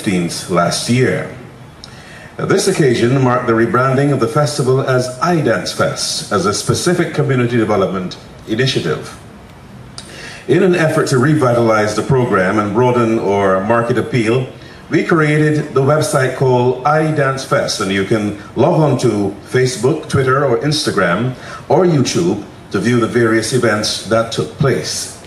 15th last year. This occasion marked the rebranding of the festival as iDance Fest as a specific community development initiative. In an effort to revitalize the program and broaden our market appeal, we created the website called iDanceFest, and you can log on to Facebook, Twitter, or Instagram, or YouTube to view the various events that took place.